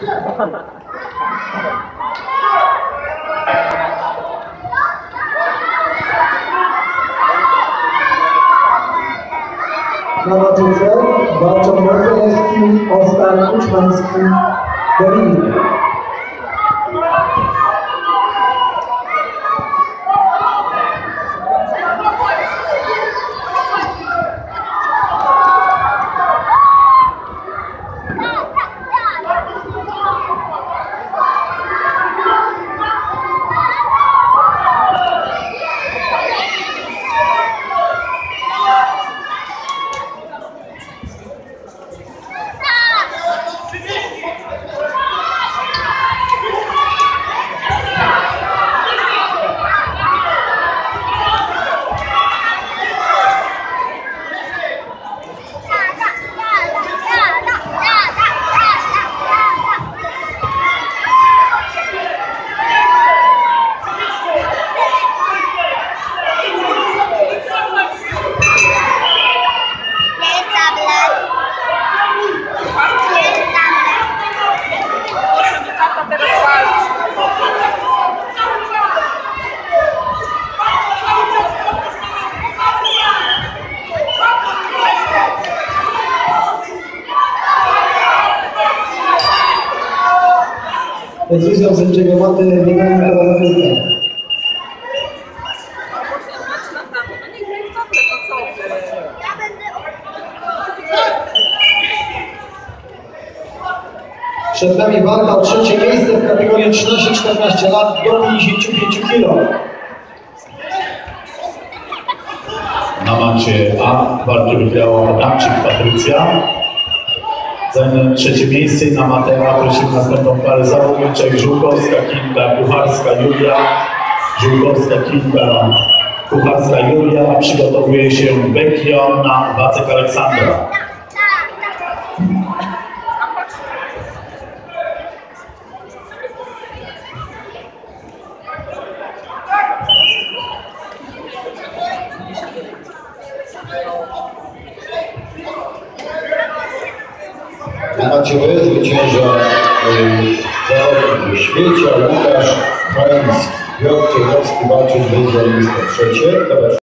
Na nocnicy walczą Mozoleski o stan uczmański Dominik. No! To co ty? Ja będę... Przed nami walka o trzecie miejsce w kategorii 13-14 lat do 55 kg. Na macie A walkę wygrała Adamczyk Patrycja. Zajmę trzecie miejsce i na matę A prosimy następną parę zawodniczek Żółkowska Kinga, Kucharska Julia. Żółkowska Kinga, Kucharska Julia. Przygotowuje się Bekion na Wacek Aleksandra. Na macie B zwycięża y, zawodnik Świecia Łukasz Krański. Piotr Ciechowski będzie miejsce trzecie. Teraz